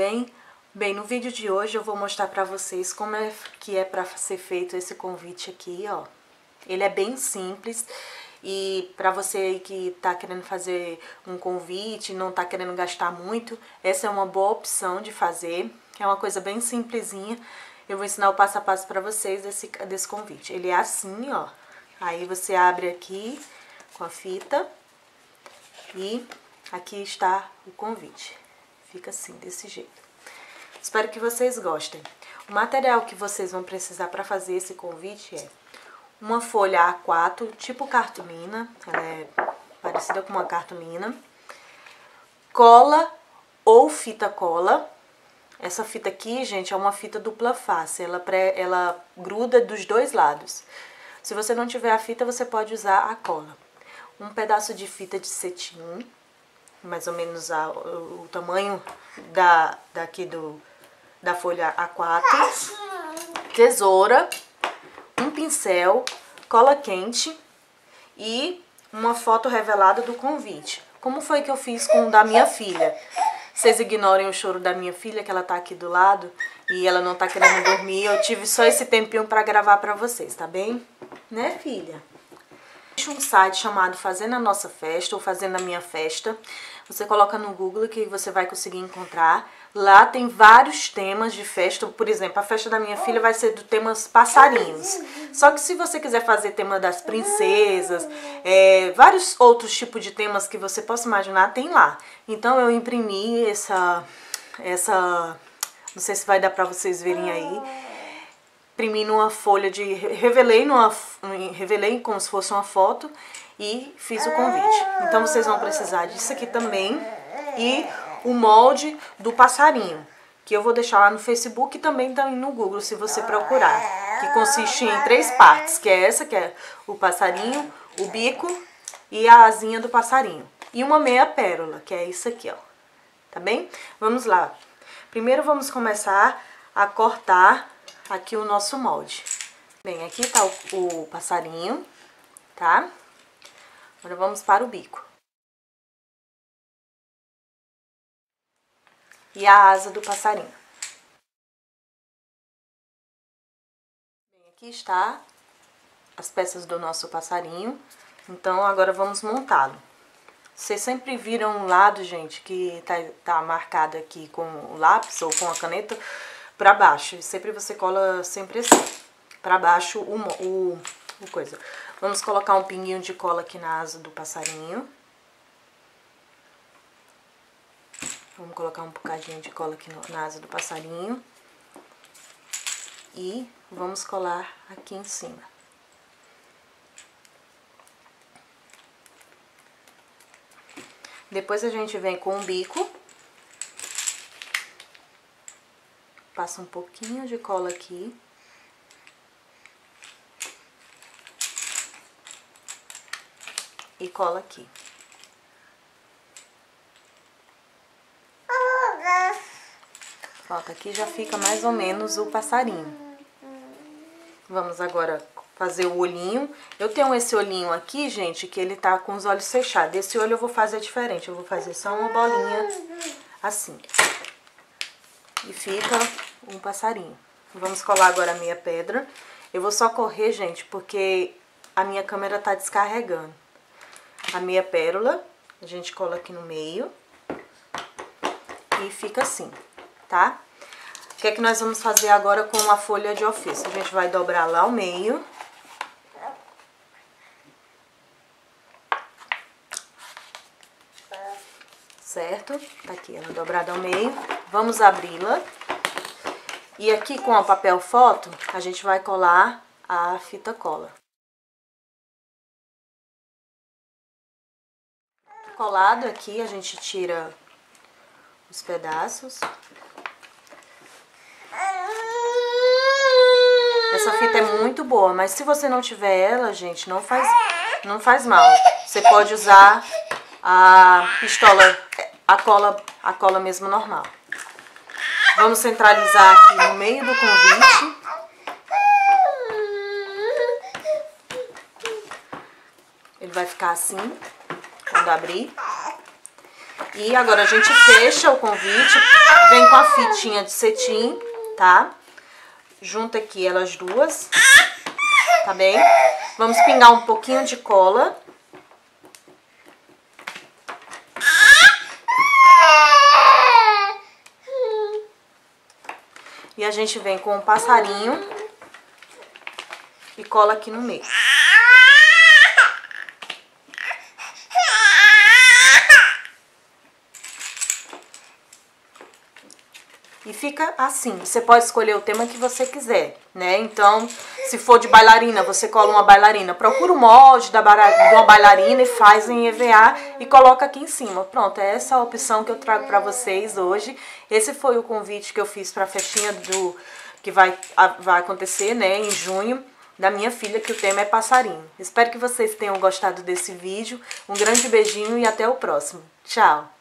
bem? Bem, no vídeo de hoje eu vou mostrar pra vocês como é que é pra ser feito esse convite aqui, ó. Ele é bem simples e pra você que tá querendo fazer um convite, não tá querendo gastar muito, essa é uma boa opção de fazer. É uma coisa bem simplesinha. Eu vou ensinar o passo a passo pra vocês desse, desse convite. Ele é assim, ó. Aí você abre aqui com a fita e aqui está o convite. Fica assim, desse jeito. Espero que vocês gostem. O material que vocês vão precisar para fazer esse convite é uma folha A4, tipo cartolina, ela é parecida com uma cartolina, cola ou fita cola. Essa fita aqui, gente, é uma fita dupla face, ela, pré, ela gruda dos dois lados. Se você não tiver a fita, você pode usar a cola. Um pedaço de fita de cetim, mais ou menos a, o, o, tamanho da, daqui do, da folha A4, tesoura, um pincel, cola quente e uma foto revelada do convite. Como foi que eu fiz com o da minha filha? Vocês ignorem o choro da minha filha, que ela tá aqui do lado e ela não tá querendo dormir. Eu tive só esse tempinho pra gravar pra vocês, tá bem? Né, filha? Existe um site chamado Fazendo a Nossa Festa ou Fazendo a Minha Festa. Você coloca no Google que você vai conseguir encontrar. Lá tem vários temas de festa. Por exemplo, a festa da minha filha vai ser do temas passarinhos. Só que se você quiser fazer tema das princesas, é, vários outros tipos de temas que você possa imaginar, tem lá. Então eu imprimi essa, essa, não sei se vai dar pra vocês verem aí imprimi numa folha de. Revelei, numa, revelei como se fosse uma foto e fiz o convite. Então vocês vão precisar disso aqui também e o molde do passarinho, que eu vou deixar lá no Facebook e também tá no Google se você procurar. Que consiste em três partes, que é essa, que é o passarinho, o bico e a asinha do passarinho. E uma meia pérola, que é isso aqui, ó. Tá bem? Vamos lá. Primeiro vamos começar a cortar aqui o nosso molde. Bem, aqui tá o, o passarinho, tá? Agora vamos para o bico. E a asa do passarinho. Bem, aqui está as peças do nosso passarinho. Então, agora vamos montá-lo. Vocês sempre viram um lado, gente, que tá, tá marcado aqui com o lápis ou com a caneta pra baixo. Sempre você cola sempre assim, pra baixo o, o, o coisa. Vamos colocar um pinguinho de cola aqui na asa do passarinho. Vamos colocar um bocadinho de cola aqui no, na asa do passarinho. E vamos colar aqui em cima. Depois a gente vem com o bico. Passa um pouquinho de cola aqui. E cola aqui. Pronto, aqui já fica mais ou menos o passarinho. Vamos agora fazer o olhinho. Eu tenho esse olhinho aqui, gente, que ele tá com os olhos fechados. Esse olho eu vou fazer diferente. Eu vou fazer só uma bolinha assim. E fica um passarinho. Vamos colar agora a minha pedra. Eu vou só correr, gente, porque a minha câmera tá descarregando. A minha pérola, a gente cola aqui no meio. E fica assim, tá? O que é que nós vamos fazer agora com a folha de ofício? A gente vai dobrar lá ao meio. Certo? Tá aqui ela dobrada ao meio. Vamos abri-la. E aqui com o papel foto, a gente vai colar a fita cola. Colado aqui, a gente tira os pedaços. Essa fita é muito boa, mas se você não tiver ela, gente, não faz, não faz mal. Você pode usar a pistola, a cola, a cola mesmo normal. Vamos centralizar aqui no meio do convite. Ele vai ficar assim, quando abrir. E agora a gente fecha o convite, vem com a fitinha de cetim, tá? Junta aqui elas duas, tá bem? Vamos pingar um pouquinho de cola. E a gente vem com um passarinho e cola aqui no meio. E fica assim, você pode escolher o tema que você quiser, né? Então, se for de bailarina, você cola uma bailarina. Procura o molde da de uma bailarina e faz em EVA e coloca aqui em cima. Pronto, é essa a opção que eu trago para vocês hoje. Esse foi o convite que eu fiz para a festinha do que vai, vai acontecer, né, em junho da minha filha, que o tema é passarinho. Espero que vocês tenham gostado desse vídeo. Um grande beijinho e até o próximo. Tchau!